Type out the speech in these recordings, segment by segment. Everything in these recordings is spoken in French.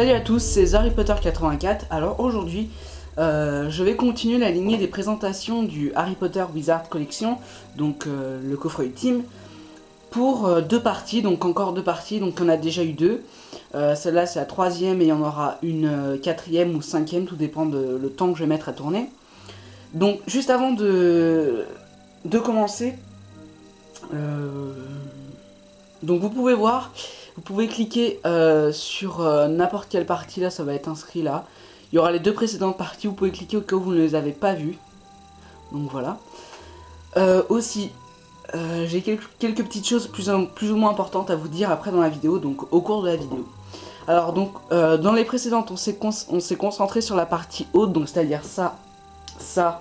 Salut à tous, c'est Harry Potter 84. Alors aujourd'hui, euh, je vais continuer la lignée des présentations du Harry Potter Wizard Collection, donc euh, le coffret ultime, pour euh, deux parties, donc encore deux parties, donc on a déjà eu deux. Celle-là c'est la troisième et il y en aura une quatrième ou cinquième, tout dépend de le temps que je vais mettre à tourner. Donc juste avant de, de commencer, donc vous pouvez voir, vous pouvez cliquer euh, sur euh, n'importe quelle partie, là ça va être inscrit là. Il y aura les deux précédentes parties, vous pouvez cliquer au cas où vous ne les avez pas vues. Donc voilà. Euh, aussi, j'ai quelques, petites choses plus, plus ou moins importantes à vous dire après dans la vidéo, donc au cours de la vidéo. Alors donc, dans les précédentes, on s'est concentré sur la partie haute, donc c'est-à-dire ça, ça,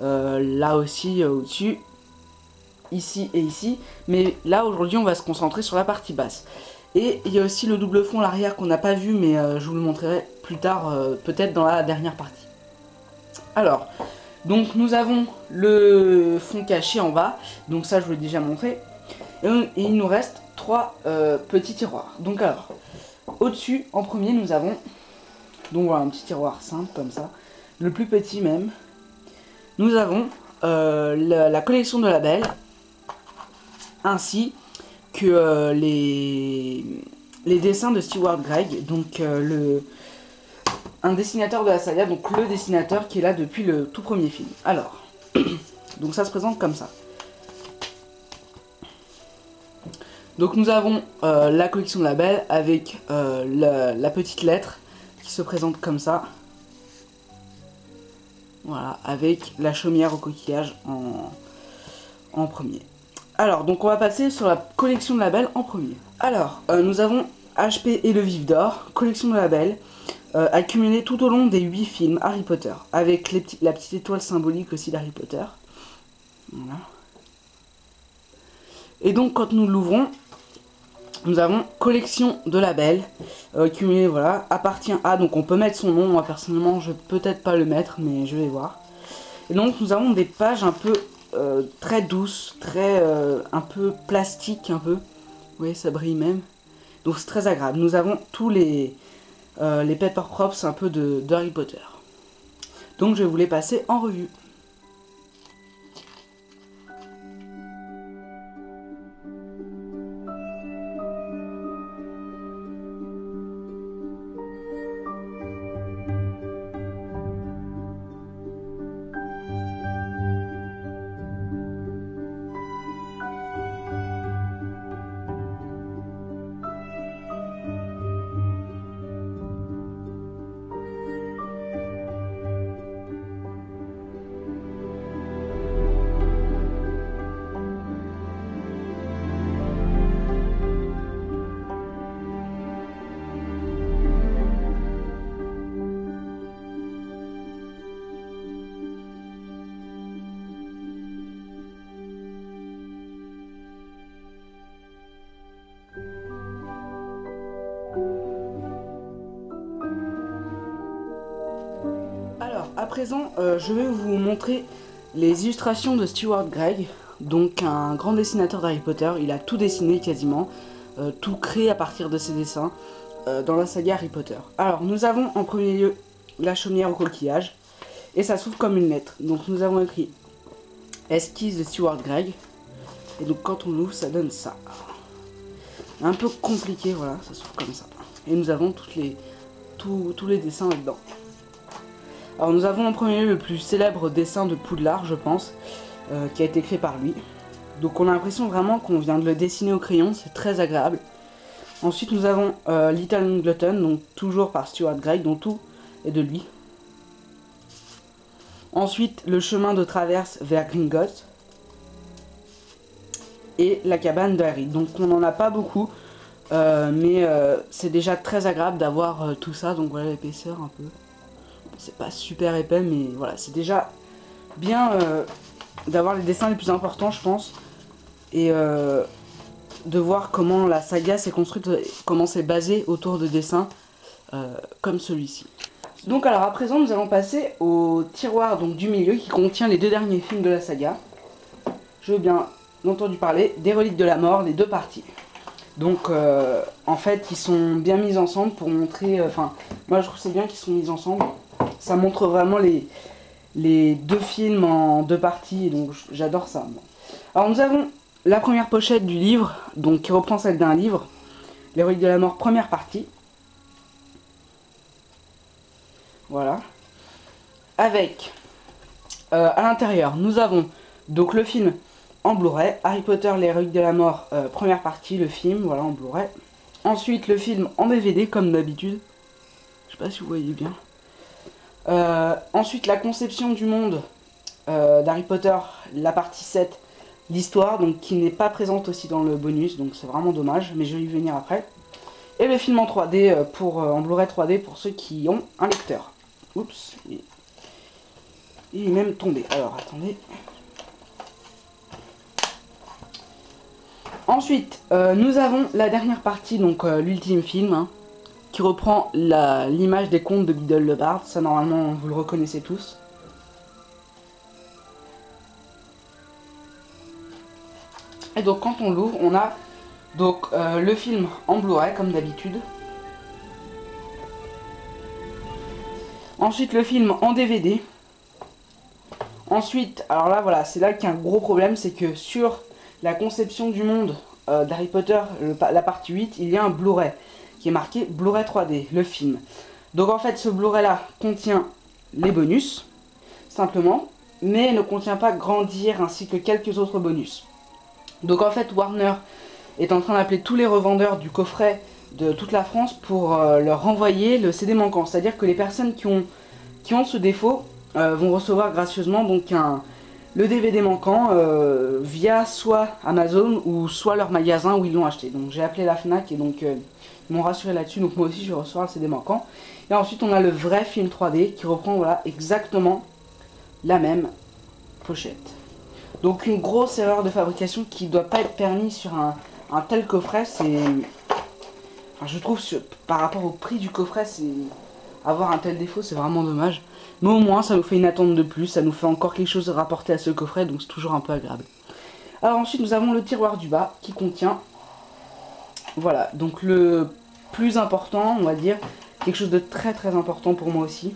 là aussi au-dessus, ici et ici. Mais là, aujourd'hui, on va se concentrer sur la partie basse. Et il y a aussi le double fond l'arrière qu'on n'a pas vu, mais euh, je vous le montrerai plus tard, euh, peut-être dans la dernière partie. Alors, donc nous avons le fond caché en bas, donc ça je vous l'ai déjà montré. Et, il nous reste trois euh, petits tiroirs. Donc alors, au-dessus, en premier, nous avons, donc voilà, un petit tiroir simple comme ça, le plus petit même. Nous avons la, la collection de labels, ainsi euh, les, dessins de Stewart Gregg, donc euh, le, un dessinateur de la saga, donc le dessinateur qui est là depuis le tout premier film. Alors, donc ça se présente comme ça. Donc nous avons euh, la collection de labels avec la, petite lettre qui se présente comme ça. Voilà, avec la chaumière au coquillage en premier. Alors, donc on va passer sur la collection de labels en premier. Alors, euh, nous avons HP et le Vif d'Or, collection de labels, euh, accumulée tout au long des 8 films Harry Potter, avec la petite étoile symbolique aussi d'Harry Potter. Et donc, quand nous l'ouvrons, nous avons collection de labels, euh, accumulée, voilà, appartient à, donc on peut mettre son nom, moi personnellement je vais peut-être pas le mettre, mais je vais voir. Et donc nous avons des pages un peu euh, très douce, très euh, un peu plastique un peu. Oui, ça brille même. Donc c'est très agréable. Nous avons tous les, euh, les Pepper Props un peu de, de Harry Potter. Donc je vais vous les passer en revue. Présent, euh, je vais vous montrer les illustrations de Stuart Gregg, donc un grand dessinateur d'Harry Potter. Il a tout dessiné quasiment, euh, tout créé à partir de ses dessins euh, dans la saga Harry Potter. Alors, nous avons en premier lieu la chaumière au coquillage, et ça s'ouvre comme une lettre. Donc, nous avons écrit esquisse de Stuart Gregg, et donc quand on l'ouvre, ça donne ça. Un peu compliqué, voilà, ça s'ouvre comme ça. Et nous avons les, tous les dessins là-dedans. Alors nous avons en premier le plus célèbre dessin de Poudlard, je pense, euh, qui a été créé par lui. Donc on a l'impression vraiment qu'on vient de le dessiner au crayon, c'est très agréable. Ensuite nous avons euh, Little Glutton, donc toujours par Stuart Gregg, dont tout est de lui. Ensuite le chemin de traverse vers Gringotts. Et la cabane de Harry. Donc on n'en a pas beaucoup, euh, mais c'est déjà très agréable d'avoir tout ça. Donc voilà l'épaisseur un peu. C'est pas super épais, mais voilà, c'est déjà bien euh, d'avoir les dessins les plus importants, je pense. Et euh, de voir comment la saga s'est construite, comment c'est basé autour de dessins euh, comme celui-ci. Donc alors à présent nous allons passer au tiroir donc, du milieu qui contient les deux derniers films de la saga. Je veux bien entendu parler des reliques de la mort, les deux parties. Donc en fait ils sont bien mis ensemble pour montrer, enfin moi je trouve c'est bien qu'ils sont mis ensemble. Ça montre vraiment les, les deux films en deux parties, donc j'adore ça. Alors nous avons la première pochette du livre, donc qui reprend celle d'un livre, L'héroïque de la mort, première partie. Voilà. Avec, euh, à l'intérieur, nous avons donc le film en Blu-ray, Harry Potter, l'héroïque de la mort, euh, première partie, le film, voilà, en Blu-ray. Ensuite, le film en DVD, comme d'habitude. Je sais pas si vous voyez bien. Euh, ensuite, la conception du monde d'Harry Potter, la partie 7, l'histoire, donc qui n'est pas présente aussi dans le bonus, donc c'est vraiment dommage, mais je vais y venir après. Et le film en 3D, pour, en Blu-ray 3D, pour ceux qui ont un lecteur. Oups, il est même tombé. Alors, attendez. Ensuite, euh, nous avons la dernière partie, donc euh, l'ultime film, hein, reprend l'image des contes de Biddle le. Ça, normalement, vous le reconnaissez tous. Et donc, quand on l'ouvre, on a donc euh, le film en Blu-ray, comme d'habitude. Ensuite, le film en DVD. Ensuite, alors là, voilà, c'est là qu'il y a un gros problème, c'est que sur la conception du monde euh, d'Harry Potter, la partie 8, il y a un Blu-ray qui est marqué Blu-ray 3D, le film. Donc en fait, ce Blu-ray là contient les bonus, simplement, mais ne contient pas Grandir ainsi que quelques autres bonus. Donc en fait, Warner est en train d'appeler tous les revendeurs du coffret de toute la France pour euh, leur renvoyer le CD manquant. C'est-à-dire que les personnes qui ont, ce défaut euh, vont recevoir gracieusement donc un, le DVD manquant euh, via soit Amazon ou soit leur magasin où ils l'ont acheté. Donc j'ai appelé la FNAC et donc ils m'ont rassuré là-dessus. Donc moi aussi je vais recevoir le CD manquant. Et ensuite on a le vrai film 3D qui reprend voilà exactement la même pochette. Donc une grosse erreur de fabrication qui ne doit pas être permis sur un, un tel coffret. C'est je trouve, par rapport au prix du coffret, c'est avoir un tel défaut, c'est vraiment dommage. Mais au moins, ça nous fait une attente de plus, ça nous fait encore quelque chose de rapporter à ce coffret, donc c'est toujours un peu agréable. Alors ensuite, nous avons le tiroir du bas qui contient, voilà, donc le plus important, on va dire, quelque chose de très très important pour moi aussi,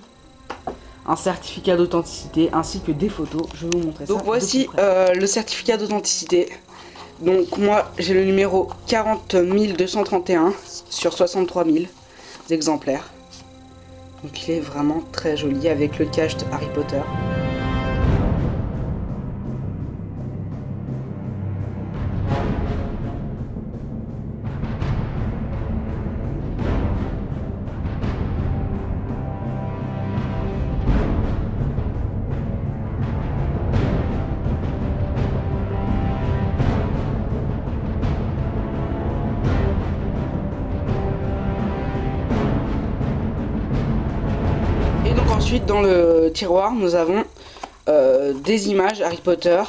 un certificat d'authenticité ainsi que des photos. Je vais vous montrer ça. Donc voici euh, le certificat d'authenticité. Donc moi j'ai le numéro 40 231 sur 63 000 exemplaires. Donc il est vraiment très joli avec le cache de Harry Potter. Dans le tiroir, nous avons euh, des images Harry Potter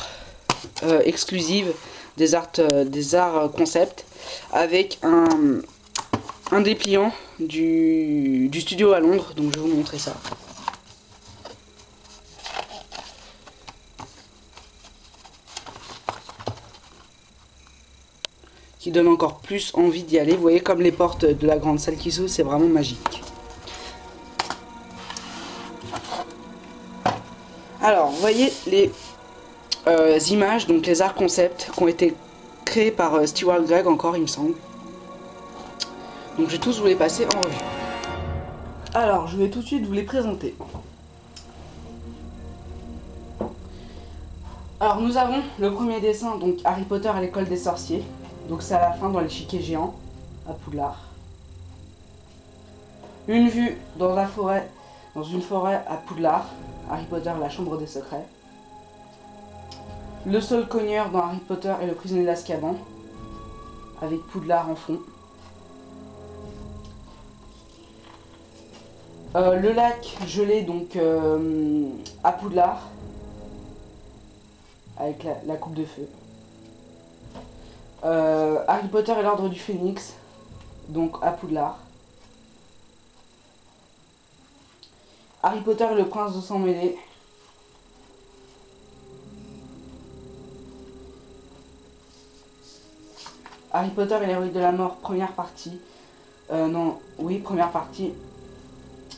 euh, exclusives des, arts, euh, des arts concept avec un, un dépliant du, du studio à Londres. Donc je vais vous montrer ça. qui donne encore plus envie d'y aller. Vous voyez comme les portes de la grande salle qui s'ouvrent, c'est vraiment magique. Vous voyez les euh, images, donc les arts concepts qui ont été créés par euh, Stewart Gregg encore, il me semble. Donc, je vais tous vous les passer en revue. Alors, je vais tout de suite vous les présenter. Alors, nous avons le premier dessin, donc Harry Potter à l'école des sorciers. Donc, c'est à la fin dans l'échiquier géant, à Poudlard. Une vue dans la forêt, dans une forêt à Poudlard, Harry Potter, la chambre des secrets. Le sol cogneur dans Harry Potter et le prisonnier d'Azkaban, avec Poudlard en fond. Euh, le lac gelé donc euh, à Poudlard, avec la, coupe de feu. Euh, Harry Potter et l'ordre du phénix, donc à Poudlard. Harry Potter et le prince de sang mêlé. Harry Potter et l'héroïne de la mort, première partie. Euh, non, oui, première partie.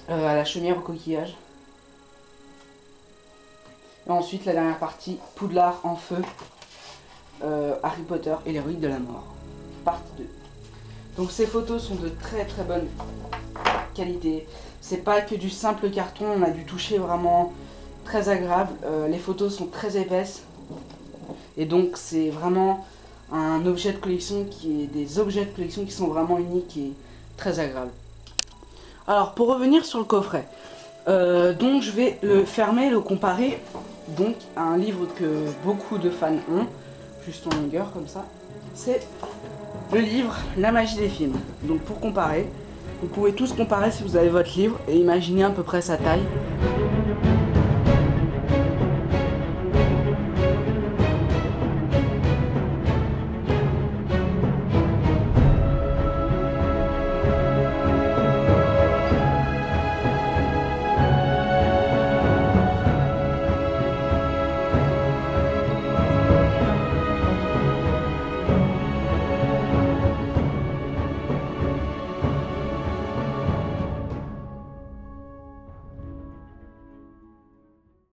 Euh, à la chaumière au coquillage. Et ensuite, la dernière partie, Poudlard en feu. Euh, Harry Potter et l'héroïne de la mort. Partie 2. Donc ces photos sont de très très bonne C'est pas que du simple carton, on a dû toucher vraiment très agréable. Euh, les photos sont très épaisses. Et donc c'est vraiment un objet de collection qui est des objets de collection qui sont vraiment uniques et très agréables. Alors pour revenir sur le coffret, euh, donc je vais le fermer, le comparer donc à un livre que beaucoup de fans ont, juste en longueur comme ça. C'est le livre La magie des films. Donc pour comparer, vous pouvez tous comparer si vous avez votre livre et imaginer à peu près sa taille.